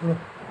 嗯。